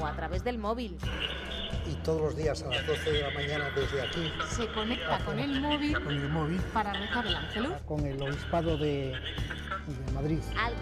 o a través del móvil. Y todos los días a las 12 de la mañana desde aquí. Se conecta con el móvil, con el móvil para rezar el ángelus. Con el obispado de, de Madrid. Al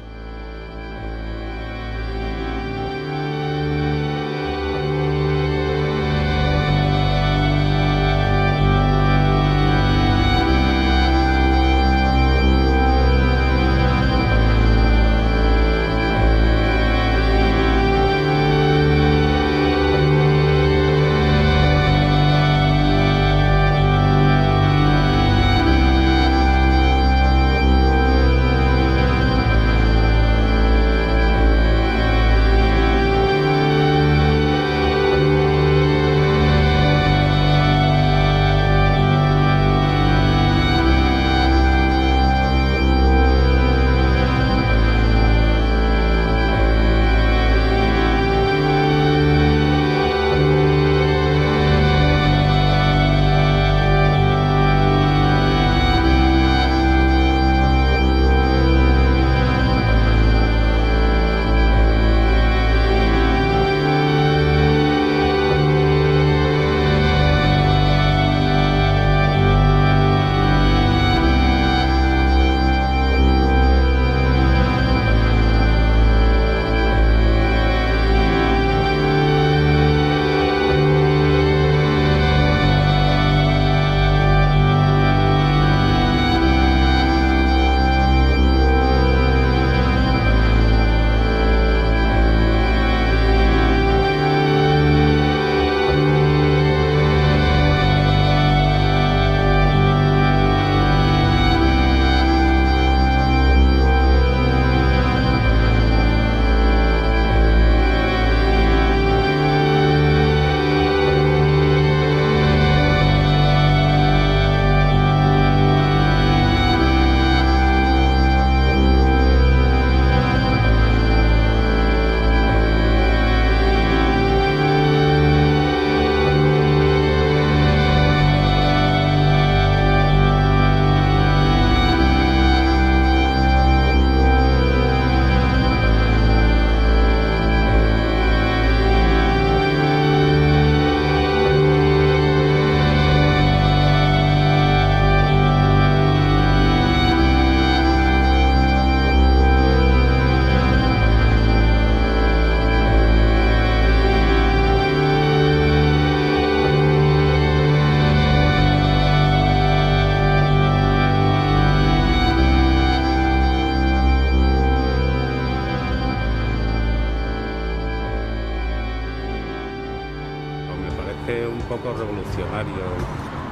un poco revolucionario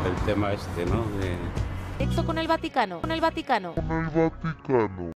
el tema este, ¿no? De... Esto con el Vaticano, con el Vaticano. Con el Vaticano.